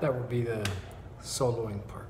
that would be the soloing part.